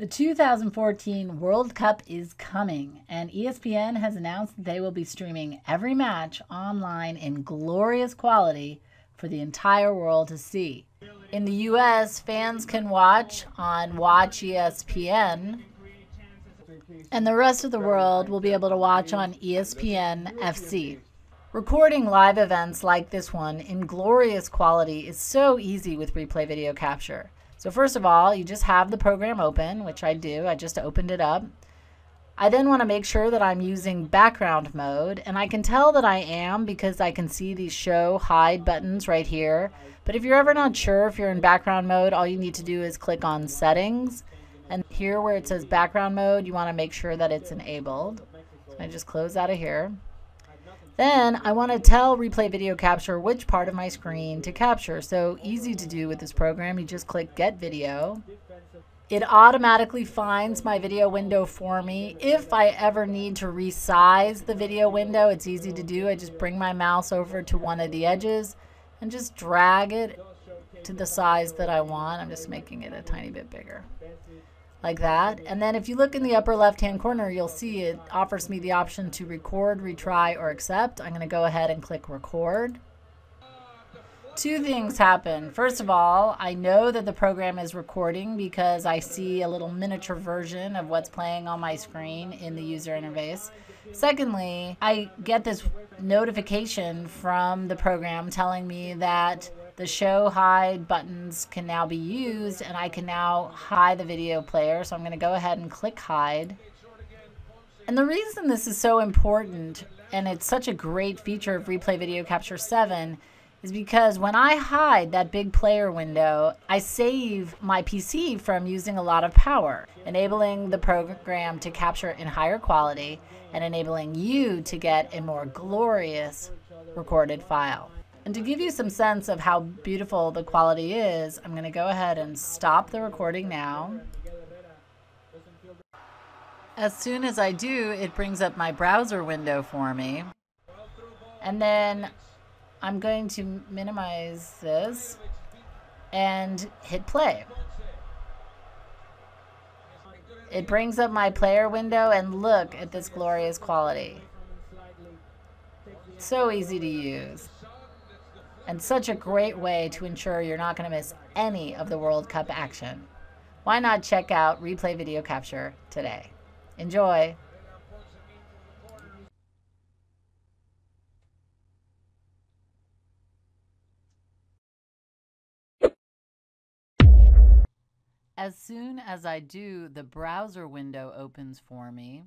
The 2014 World Cup is coming, and ESPN has announced they will be streaming every match online in glorious quality for the entire world to see. In the US, fans can watch on Watch ESPN, and the rest of the world will be able to watch on ESPN FC. Recording live events like this one in glorious quality is so easy with replay video capture. So first of all, you just have the program open, which I do. I just opened it up. I then want to make sure that I'm using background mode, and I can tell that I am because I can see these show hide buttons right here. But if you're ever not sure if you're in background mode, all you need to do is click on settings. And here where it says background mode, you want to make sure that it's enabled. So I just close out of here. Then I want to tell Replay Video Capture which part of my screen to capture. So easy to do with this program. You just click Get Video. It automatically finds my video window for me. If I ever need to resize the video window, it's easy to do. I just bring my mouse over to one of the edges and just drag it to the size that I want. I'm just making it a tiny bit bigger like that. And then if you look in the upper left hand corner, you'll see it offers me the option to record, retry, or accept. I'm going to go ahead and click record. Two things happen. First of all, I know that the program is recording because I see a little miniature version of what's playing on my screen in the user interface. Secondly, I get this notification from the program telling me that the show hide buttons can now be used and I can now hide the video player. So I'm going to go ahead and click hide. And the reason this is so important and it's such a great feature of Replay Video Capture 7 is because when I hide that big player window, I save my PC from using a lot of power, enabling the program to capture in higher quality and enabling you to get a more glorious recorded file. And to give you some sense of how beautiful the quality is, I'm going to go ahead and stop the recording now. As soon as I do, it brings up my browser window for me. And then I'm going to minimize this and hit play. It brings up my player window and look at this glorious quality. So easy to use and such a great way to ensure you're not going to miss any of the World Cup action. Why not check out Replay Video Capture today? Enjoy! As soon as I do, the browser window opens for me.